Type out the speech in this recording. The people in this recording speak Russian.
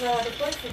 вызывати кофе?